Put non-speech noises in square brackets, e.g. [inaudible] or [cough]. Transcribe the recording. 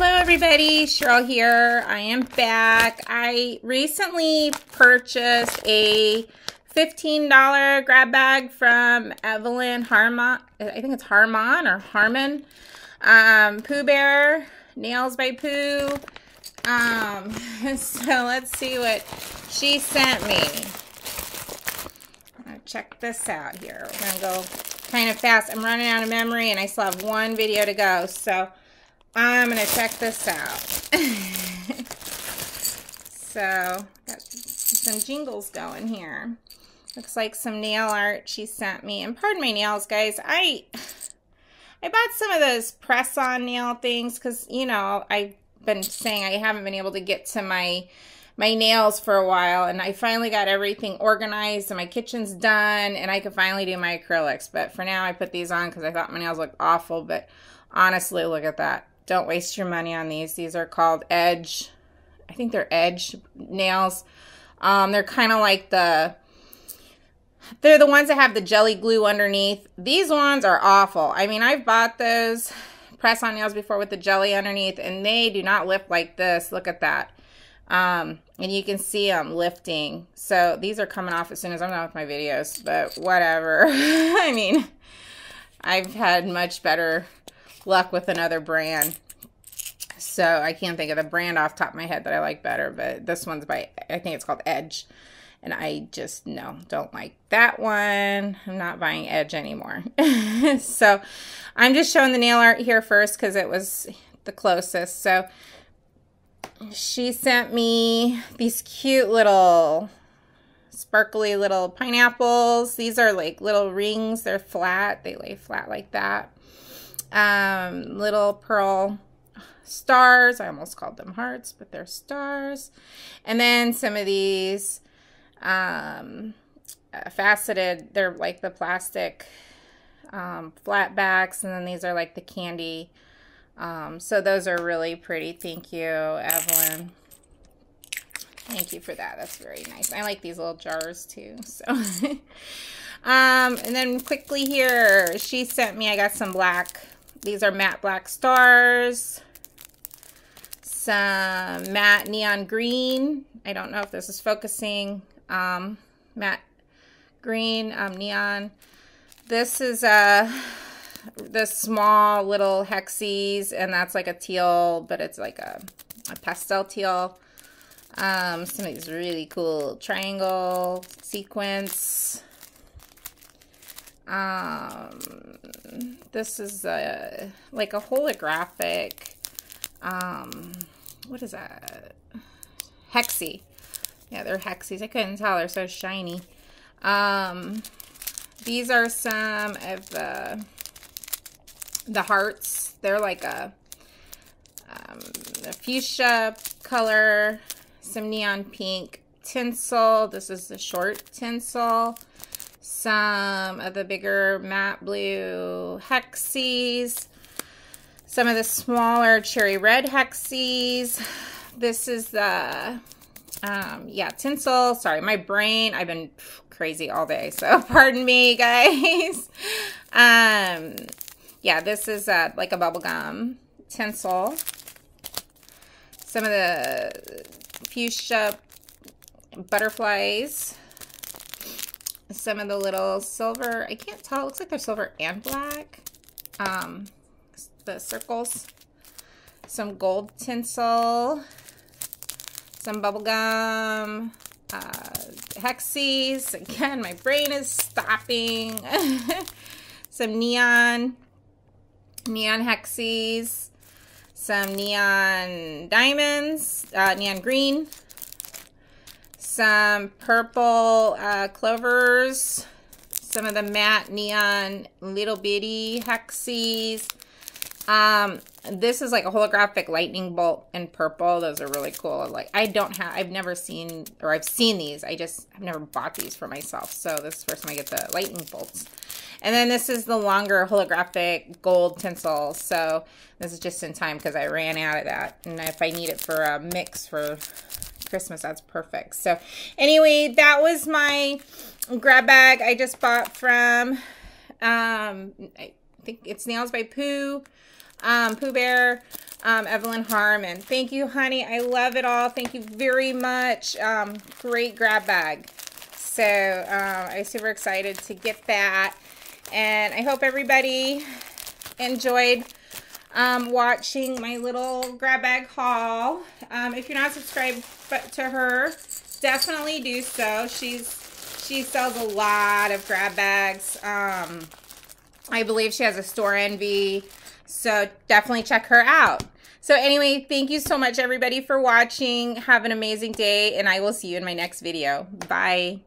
Hello everybody, Cheryl here. I am back. I recently purchased a $15 grab bag from Evelyn Harmon. I think it's Harmon or Harmon. Um, Pooh Bear, Nails by Pooh. Um, [laughs] so let's see what she sent me. Check this out here. We're going to go kind of fast. I'm running out of memory and I still have one video to go. So I'm going to check this out. [laughs] so, got some jingles going here. Looks like some nail art she sent me. And pardon my nails, guys. I I bought some of those press-on nail things because, you know, I've been saying I haven't been able to get to my my nails for a while and I finally got everything organized and my kitchen's done and I can finally do my acrylics. But for now I put these on because I thought my nails looked awful. But honestly, look at that. Don't waste your money on these. These are called Edge. I think they're Edge nails. Um, they're kind of like the... They're the ones that have the jelly glue underneath. These ones are awful. I mean, I've bought those press-on nails before with the jelly underneath, and they do not lift like this. Look at that. Um, and you can see them lifting. So these are coming off as soon as I'm done with my videos, but whatever. [laughs] I mean, I've had much better luck with another brand. So I can't think of the brand off the top of my head that I like better, but this one's by, I think it's called Edge. And I just, no, don't like that one. I'm not buying Edge anymore. [laughs] so I'm just showing the nail art here first because it was the closest. So she sent me these cute little sparkly little pineapples. These are like little rings. They're flat. They lay flat like that um, little pearl stars. I almost called them hearts, but they're stars. And then some of these um, uh, faceted, they're like the plastic um, flat backs. And then these are like the candy. Um, so those are really pretty. Thank you, Evelyn. Thank you for that. That's very nice. I like these little jars too. So, [laughs] um, and then quickly here, she sent me, I got some black these are matte black stars. Some matte neon green. I don't know if this is focusing. Um, matte green, um, neon. This is a uh, the small little hexies, and that's like a teal, but it's like a, a pastel teal. Um, some of these really cool triangle sequence. Um, this is a, like a holographic, um, what is that? Hexie. Yeah, they're hexies. I couldn't tell. They're so shiny. Um, these are some of the, the hearts. They're like a, um, a fuchsia color, some neon pink tinsel. This is the short tinsel some of the bigger matte blue hexies, some of the smaller cherry red hexies. This is the, um, yeah, tinsel. Sorry, my brain, I've been crazy all day, so [laughs] pardon me, guys. um, yeah, this is uh, like a bubblegum tinsel. Some of the fuchsia butterflies some of the little silver, I can't tell, it looks like they're silver and black. Um, the circles, some gold tinsel, some bubblegum, uh, hexies. Again, my brain is stopping. [laughs] some neon, neon hexies, some neon diamonds, uh, neon green, some purple uh, clovers, some of the matte neon little bitty hexies. Um, this is like a holographic lightning bolt in purple. Those are really cool. Like I don't have, I've never seen, or I've seen these. I just I've never bought these for myself. So this is the first time I get the lightning bolts. And then this is the longer holographic gold tinsel. So this is just in time because I ran out of that. And if I need it for a mix for Christmas. That's perfect. So anyway, that was my grab bag I just bought from, um, I think it's Nails by Pooh, um, Pooh Bear. um, Evelyn Harmon. Thank you, honey. I love it all. Thank you very much. Um, great grab bag. So um, I'm super excited to get that. And I hope everybody enjoyed um, watching my little grab bag haul. Um, if you're not subscribed to her, definitely do so. She's she sells a lot of grab bags. Um, I believe she has a Storenvy. So definitely check her out. So anyway, thank you so much everybody for watching. Have an amazing day and I will see you in my next video. Bye.